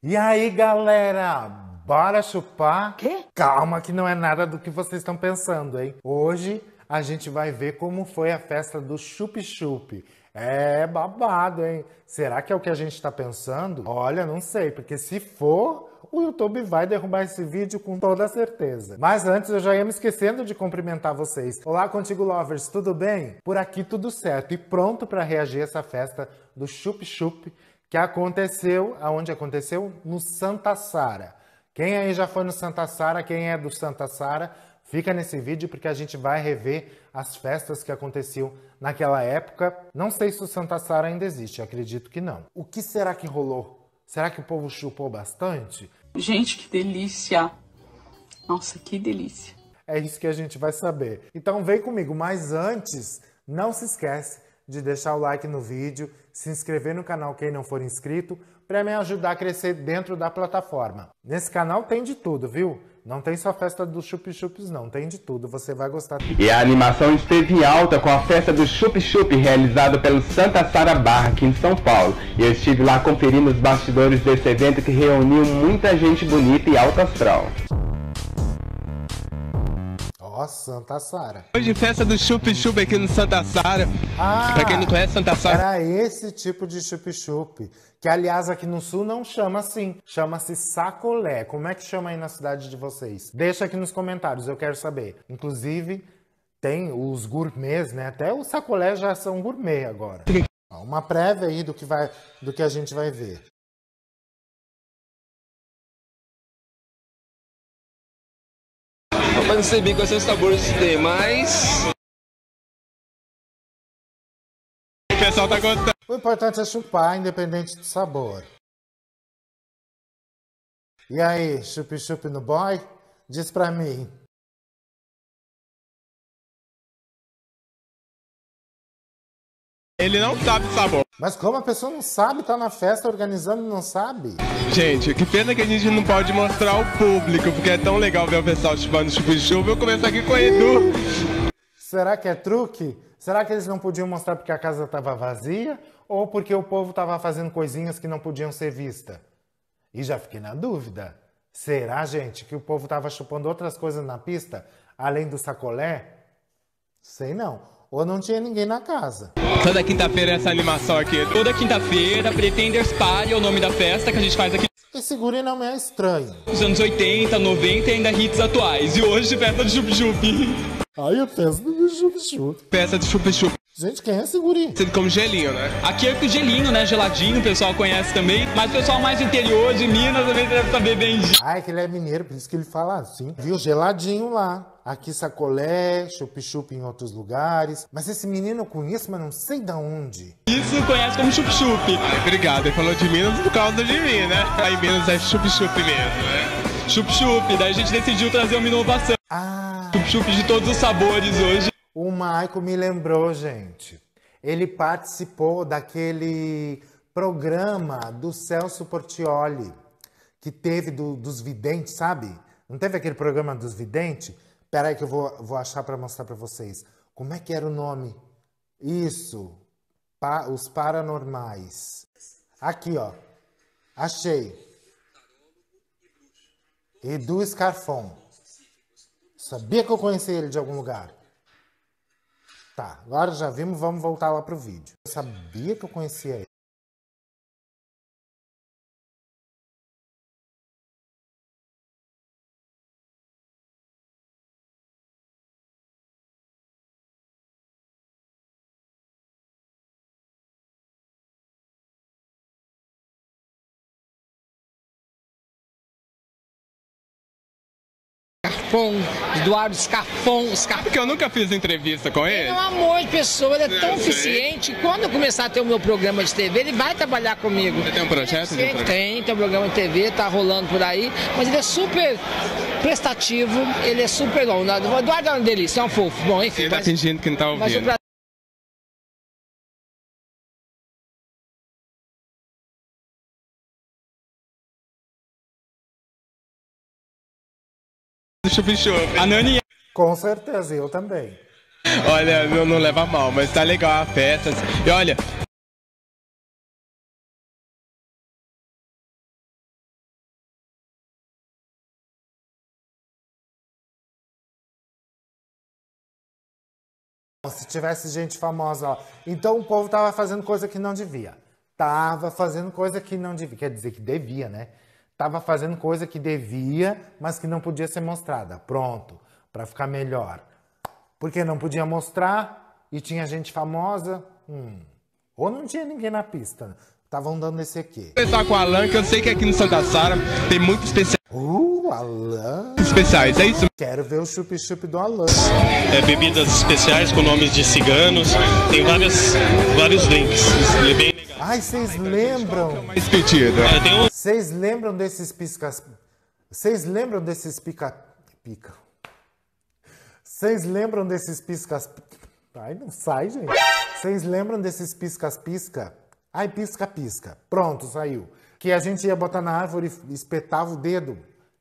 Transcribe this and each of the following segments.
E aí, galera? Bora chupar? Quê? Calma que não é nada do que vocês estão pensando, hein? Hoje a gente vai ver como foi a festa do chup-chup. É babado, hein? Será que é o que a gente está pensando? Olha, não sei, porque se for, o YouTube vai derrubar esse vídeo com toda certeza. Mas antes eu já ia me esquecendo de cumprimentar vocês. Olá, Contigo Lovers, tudo bem? Por aqui tudo certo e pronto para reagir a essa festa do chup-chup que aconteceu, aonde aconteceu? No Santa Sara. Quem aí já foi no Santa Sara, quem é do Santa Sara, fica nesse vídeo porque a gente vai rever as festas que aconteciam naquela época. Não sei se o Santa Sara ainda existe, acredito que não. O que será que rolou? Será que o povo chupou bastante? Gente, que delícia! Nossa, que delícia! É isso que a gente vai saber. Então vem comigo, mas antes, não se esquece de deixar o like no vídeo, se inscrever no canal quem não for inscrito, para me ajudar a crescer dentro da plataforma. Nesse canal tem de tudo, viu? Não tem só festa dos chup-chups não, tem de tudo, você vai gostar. E a animação esteve em alta com a festa do Chup Chup realizada pelo Santa Sara Barra aqui em São Paulo. E eu estive lá conferindo os bastidores desse evento que reuniu muita gente bonita e alta astral. Ó, Santa Sara. Hoje festa do Chup Chup aqui no Santa Sara. Ah, pra quem não conhece Santa Sara. Era esse tipo de chup-chup. Que, aliás, aqui no sul não chama assim. Chama-se sacolé. Como é que chama aí na cidade de vocês? Deixa aqui nos comentários, eu quero saber. Inclusive, tem os gourmets, né? Até os sacolé já são gourmet agora. Uma prévia aí do que, vai, do que a gente vai ver. Mas não sei bem quais são os sabores que tem, mas. O pessoal tá gostando. O importante é chupar, independente do sabor. E aí, chup-chup no boy? Diz pra mim. Ele não sabe o sabor. Mas como a pessoa não sabe, tá na festa organizando e não sabe? Gente, que pena que a gente não pode mostrar ao público, porque é tão legal ver o pessoal chupando chup-chup. Vou começar aqui com o Edu. Será que é truque? Será que eles não podiam mostrar porque a casa estava vazia? Ou porque o povo estava fazendo coisinhas que não podiam ser vistas? E já fiquei na dúvida. Será, gente, que o povo estava chupando outras coisas na pista, além do sacolé? Sei não. Ou não tinha ninguém na casa. Toda quinta-feira essa animação aqui. Toda quinta-feira, Pretenders Party é o nome da festa que a gente faz aqui Esse guri não é estranho. nos anos 80, 90 e ainda hits atuais. E hoje, festa do Chup Chup. Ai, a festa do chup-chup. Peça de chup-chup. Gente, quem é esse guri? Sendo como gelinho, né? Aqui é com gelinho, né? Geladinho, o pessoal conhece também. Mas o pessoal mais do interior de Minas também deve saber bem disso. Ai, que ele é mineiro, por isso que ele fala assim. Viu? Geladinho lá. Aqui sacolé, chup-chup em outros lugares. Mas esse menino eu conheço, mas não sei da onde. Isso conhece como Chup Chup. Obrigado, ele falou de Minas por causa de mim, né? Aí Minas é chup-chup mesmo, né? Chup Chup. Daí a gente decidiu trazer uma inovação. Ah, Chup Chup de todos os sabores hoje. O Maico me lembrou, gente. Ele participou daquele programa do Celso Portioli, que teve do- dos videntes, sabe? Não teve aquele programa dos videntes? Peraí que eu vou, vou achar para mostrar para vocês. Como é que era o nome? Isso. Pa- os paranormais. Aqui, ó. Achei. Edu Scarfon. Sabia que eu conhecia ele de algum lugar. Tá, agora já vimos, vamos voltar lá pro vídeo. Eu sabia que eu conhecia ele. Scarfon, Eduardo Scarfon, Scarfon. Porque eu nunca fiz entrevista com Ele ele. é um amor de pessoa, ele é tão eficiente. Quando eu começar a ter o meu programa de TV, ele vai trabalhar comigo. Você tem um projeto? de Ele programa? tem, tem um programa de TV, tá rolando por aí, mas ele é super prestativo, ele é super bom. O Eduardo é uma delícia, é um fofo. Bom, enfim, Ele tá mas, fingindo que não tá ouvindo. chup-chup. A Nani. Com certeza, eu também. Olha, não, não leva mal, mas tá legal a festa. E olha, se tivesse gente famosa, ó. Então o povo tava fazendo coisa que não devia. Tava fazendo coisa que não devia. Quer dizer que devia, né? Tava fazendo coisa que devia, mas que não podia ser mostrada. Pronto, para ficar melhor. Porque não podia mostrar e tinha gente famosa. Hum. Ou não tinha ninguém na pista. Estavam dando esse aqui. Começar com o Alan, que eu sei que aqui no Santa Sara tem muitos especiais. Uh, Alan. Especiais, é isso? Quero ver o chup-chup do Alan. é, bebidas especiais com nomes de ciganos. Tem várias, vários drinks. Ele é bem legal. Ai, vocês lembram? Mais pedido. É, Vocês lembram desses piscas. Vocês lembram desses pica. Pica. Vocês lembram desses piscas. Ai, não sai, gente. Vocês lembram desses piscas-pisca? Ai, pisca-pisca. Pronto, saiu. Que a gente ia botar na árvore e espetava o dedo.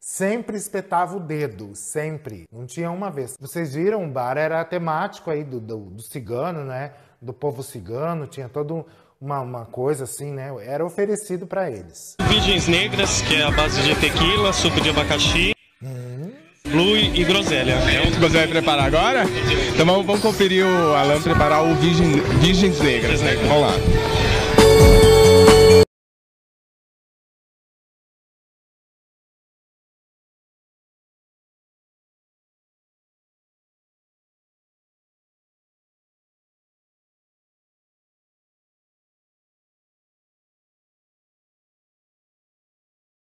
Sempre espetava o dedo, sempre. Não tinha uma vez. Vocês viram, o bar era temático aí do, do, do cigano, né? Do povo cigano, tinha toda uma, uma coisa assim, né? Era oferecido para eles. Virgens Negras, que é a base de tequila, suco de abacaxi, blue e groselha. É um Você vai preparar agora? Então vamos, vamos conferir o Alan preparar o Virgem, Virgens Negras, né? Vamos lá.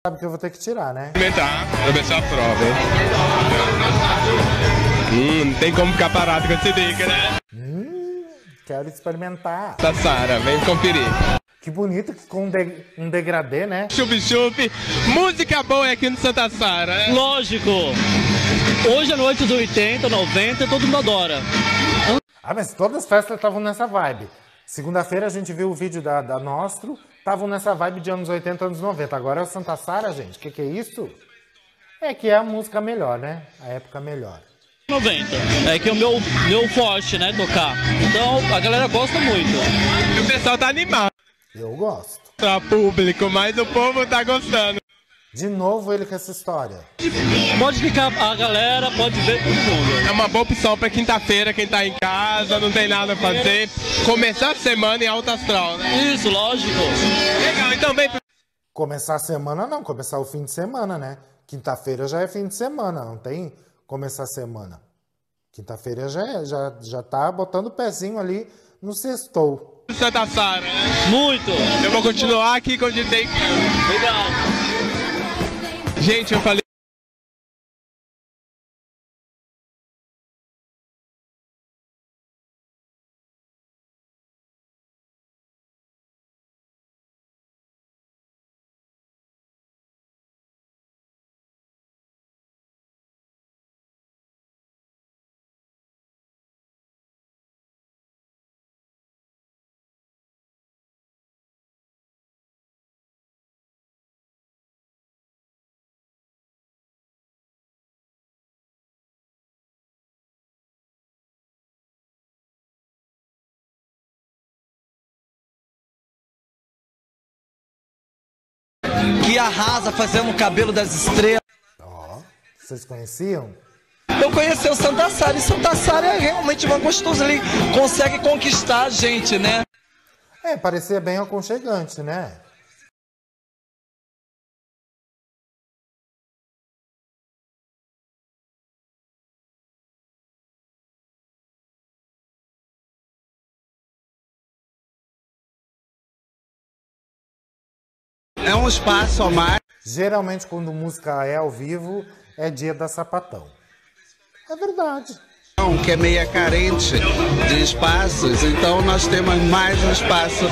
Sabe que eu vou ter que tirar, né? Experimentar, pra ver se a prova, hein? Hum, não tem como ficar parado com esse dica, né? Quero experimentar. Tá, Sara, vem conferir. Que bonito que com um, de- um degradê, né? Chup-chup, música boa é aqui no Santa Sara, né? Lógico. Hoje à noite dos 80, 90, todo mundo adora. Ah, mas todas as festas estavam nessa vibe. Segunda-feira a gente viu o vídeo da, da Nostro, estavam nessa vibe de anos 80, anos 90. Agora é o Santa Sara, gente. O que, que é isso? É que é a música melhor, né? A época melhor. 90. É que é o meu, meu forte, né, tocar. Então a galera gosta muito. E o pessoal tá animado. Eu gosto. Tá público, mas o povo tá gostando. De novo ele com essa história. Pode ficar a galera, pode ver todo mundo. É uma boa opção pra quinta-feira, quem tá em casa, não tem nada a fazer. Começar a semana em alta astral, né? Isso, lógico. Legal, e também Começar a semana não, começar o fim de semana, né? Quinta-feira já é fim de semana, não tem começar a semana. Quinta-feira já, é, já, já tá botando o pezinho ali no sextou. Santa Sara, né? Muito. Eu vou continuar aqui onde tem. Obrigado. Gente, eu falei. Arrasa fazendo o cabelo das estrelas. Vocês conheciam? Eu conheci o Santa Sara e Santa Sara é realmente uma gostosa ali. Consegue conquistar a gente, né? É, parecia bem aconchegante, né? É um espaço a mais. Geralmente, quando música é ao vivo, é dia da sapatão. É verdade. Que é meia carente de espaços, então nós temos mais um espaço.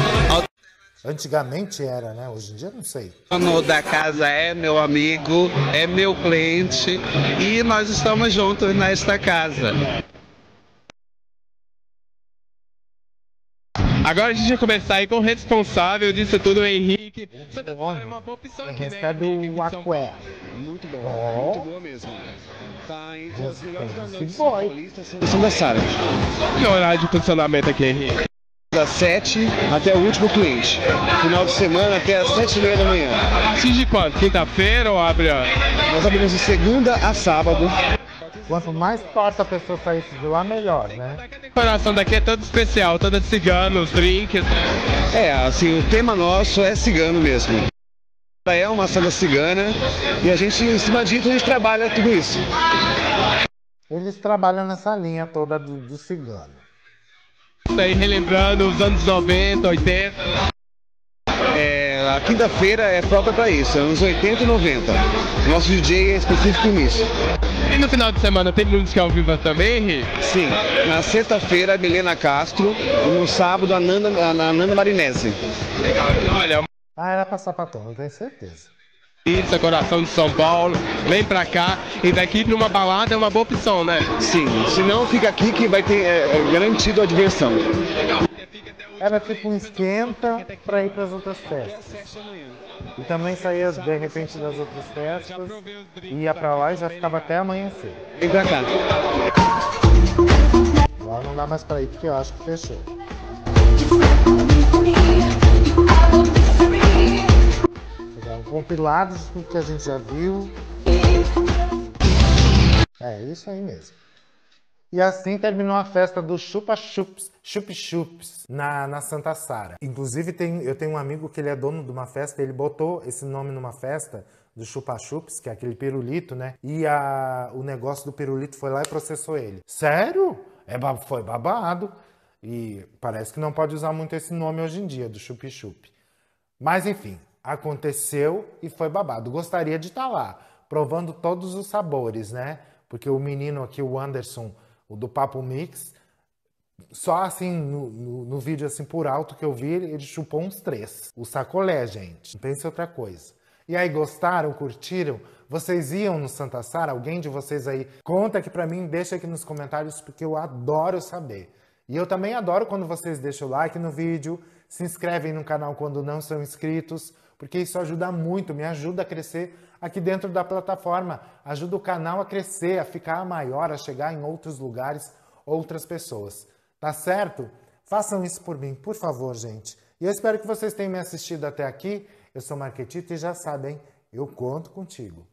Antigamente era, né? Hoje em dia não sei. O dono da casa é meu amigo, é meu cliente e nós estamos juntos nesta casa. Agora a gente vai começar aí com o responsável disso tudo, o Henrique. Santa é uma boa opção aqui, né? Recebe o aqué. Muito bom, Ó. muito boa mesmo. Tá entre as melhores da são Sara. Qual é o horário de funcionamento aqui, Henrique? Das 7 até o último cliente. Final de semana até as 7 e meia da manhã. A partir de quanto? Quinta-feira ou abre. Nós abrimos de segunda a sábado. Quanto mais torta a pessoa saísse de lá, melhor, né? A decoração daqui é toda especial, toda cigana, os drinks. É, assim, o tema nosso é cigano mesmo. É uma sala cigana e a gente, em cima disso, a gente trabalha tudo isso. Eles trabalham nessa linha toda do, do cigano. Aí relembrando os anos 90, 80. É, a quinta-feira é própria para isso, anos 80 e 90. Nosso DJ é específico nisso. E no final de semana tem música ao vivo também, Henrique? Sim, na sexta-feira, Milena Castro, e no sábado, a Nanda, a Nanda Marinese. Olha, Ah, era pra sapatão, eu tenho certeza. pizza, coração de São Paulo, vem pra cá. E daqui pra uma balada é uma boa opção, né? Sim, se não fica aqui que vai ter é, é garantido a diversão. Era tipo um esquenta pra ir pras outras festas. E também saía de repente das outras festas, ia pra lá e já ficava até amanhecer. Vem pra cá. Agora não dá mais pra ir porque eu acho que fechou. Compilados com o que a gente já viu. É isso aí mesmo. E assim terminou a festa do Chupa Chups, Chup Chups, na, na Santa Sara. Inclusive, tem, eu tenho um amigo que ele é dono de uma festa, ele botou esse nome numa festa do Chupa Chups, que é aquele pirulito, né? E a, o negócio do pirulito foi lá e processou ele. Sério? É, foi babado. E parece que não pode usar muito esse nome hoje em dia, do Chup Chup. Mas enfim, aconteceu e foi babado. Gostaria de estar lá, provando todos os sabores, né? Porque o menino aqui, o Anderson, o do Papo Mix, só assim, no, no- no vídeo assim por alto que eu vi, ele chupou uns três. O sacolé, gente. Pense outra coisa. E aí, gostaram, curtiram? Vocês iam no Santa Sara? Alguém de vocês aí? Conta aqui pra mim, deixa aqui nos comentários, porque eu adoro saber. E eu também adoro quando vocês deixam o like no vídeo, se inscrevem no canal quando não são inscritos, porque isso ajuda muito, me ajuda a crescer aqui dentro da plataforma, ajuda o canal a crescer, a ficar maior, a chegar em outros lugares, outras pessoas. Tá certo? Façam isso por mim, por favor, gente. E eu espero que vocês tenham me assistido até aqui. Eu sou Marquetito e já sabem, eu conto contigo.